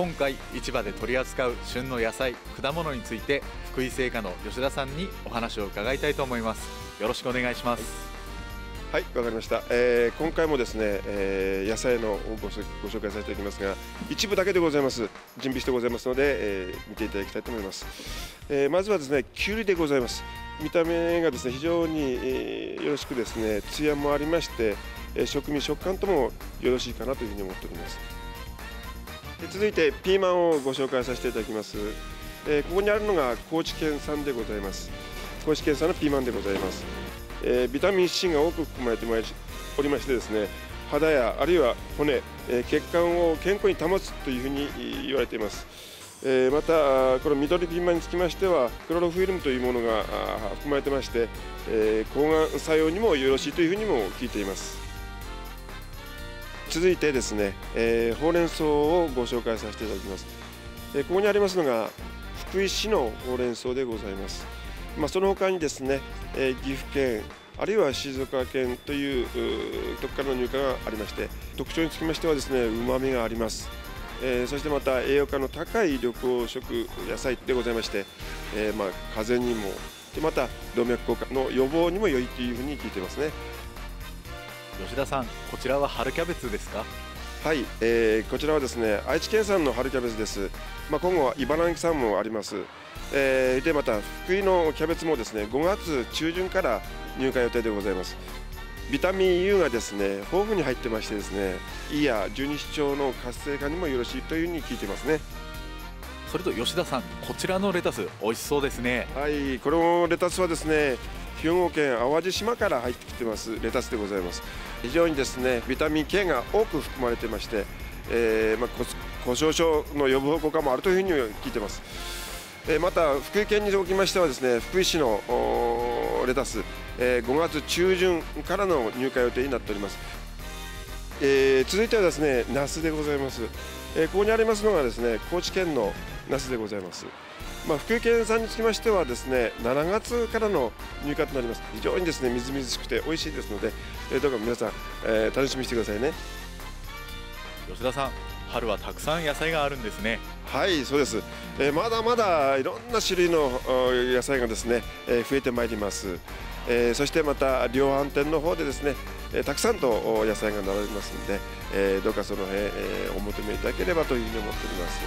今回市場で取り扱う旬の野菜果物について福井製菓の吉田さんにお話を伺いたいと思います。よろしくお願いします。はいわかりました、えー、今回もですね、えー、野菜のごご紹介させていただきますが一部だけでございます。準備してございますので、えー、見ていただきたいと思います、えー、まずはですねきゅうりでございます。見た目がですね非常に、えー、よろしくですね艶もありまして、えー、食味食感ともよろしいかなというふうに思っております。続いてピーマンをご紹介させていただきます、えー、ここにあるのが高知県産でございます。高知県産のピーマンでございます、えー、ビタミン C が多く含まれておりましてですね肌やあるいは骨、えー、血管を健康に保つというふうに言われています。えー、またこの緑ピーマンにつきましてはクロロフィルムというものが含まれてまして、えー、抗がん作用にもよろしいというふうにも聞いています。続いてですね、えー、ほうれん草をご紹介させていただきます、えここにありますのが福井市のほうれん草でございます。まあ、その他にですね、え岐阜県あるいは静岡県というとこからの入荷がありまして特徴につきましてはですね旨味があります。えー、そしてまた栄養価の高い緑黄色野菜でございまして、えー、まあ風邪にもでまた動脈硬化の予防にも良いというふうに聞いてますね。吉田さんこちらは春キャベツですか？はい、えー、こちらはですね愛知県産の春キャベツです、まあ、今後は茨城産もあります、えー、でまた福井のキャベツもですね5月中旬から入荷予定でございます。ビタミン U がですね豊富に入ってましてですね胃や十二指腸の活性化にもよろしいというふうに聞いてますね。それと吉田さんこちらのレタス美味しそうですね。はいこのレタスはですね兵庫県淡路島から入ってきてますレタスでございます。非常にですねビタミン K が多く含まれてまして、えー、まあ、故障症の予防効果もあるというふうに聞いてます、えー、また福井県におきましてはですね福井市のレタス、えー、5月中旬からの入荷予定になっております、えー、続いてはですねナスでございます、えー、ここにありますのがですね高知県のナスでございます。まあ、福井県産につきましてはですね7月からの入荷となります。非常にですねみずみずしくて美味しいですので、えー、どうか皆さん、えー、楽しみにしてくださいね。吉田さん春はたくさん野菜があるんですね。はいそうです、えー、まだまだいろんな種類の野菜がですね、えー、増えてまいります、えー、そしてまた量販店の方でですね、えー、たくさんと野菜が並びますので、えー、どうかその辺、えー、お求めいただければというふうに思っております